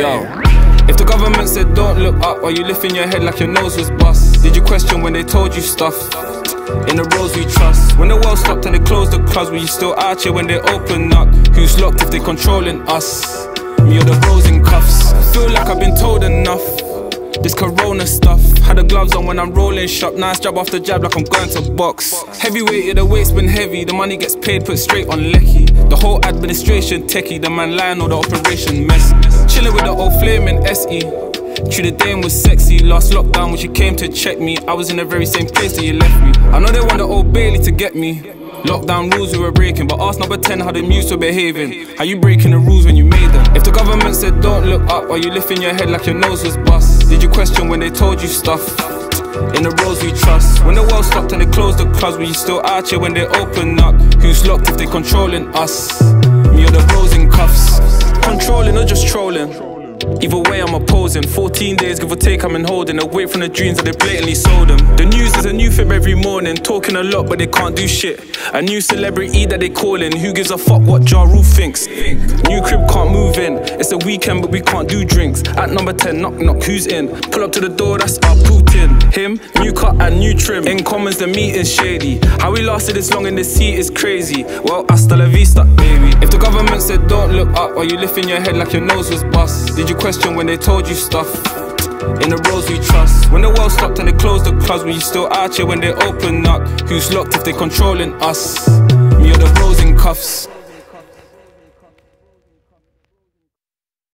Yo, if the government said don't look up, are you lifting your head like your nose was bust? Did you question when they told you stuff? In the roles we trust. When the world stopped and they closed the clubs, were you still out here when they open up? Who's locked if they controlling us? Me or the bros in cuffs? Feel like I've been. This corona stuff. Had the gloves on when I'm rolling shop. Nice jab after jab like I'm going to box. Heavyweight, the weight's been heavy. The money gets paid, put straight on Lecky. The whole administration techie. The man lying or the operation mess. Chilling with the old flaming SE. True, the dame was sexy. Last lockdown when she came to check me, I was in the very same place that you left me. I know they want the old Bailey to get me. Lockdown rules we were breaking, but ask number 10 how the muse were behaving. How you breaking the rules when you? If the government said don't look up, are you lifting your head like your nose was bust? Did you question when they told you stuff? In the roles we trust. When the world stopped and they closed the clubs, were you still out here when they open up? Who's locked if they controlling us? Either way, I'm opposing. 14 days, give or take, I'm in holding. Away from the dreams that they blatantly sold them. The news is a new fib every morning. Talking a lot, but they can't do shit. A new celebrity that they calling. Who gives a fuck what Ja Rule thinks? New crib can't move in. It's a weekend, but we can't do drinks. At number 10, knock knock, who's in? Pull up to the door, that's our Putin. Him, new cut and new trim. In commons, the meat is shady. How we lasted this long in the seat is crazy. Well, hasta la vista, baby. If the you lifting your head like your nose was bust? Did you question when they told you stuff? In the roles we trust. When the world stopped and they closed the clubs, were you still out here when they open up? Who's locked if they controlling us? Me or the bros in cuffs?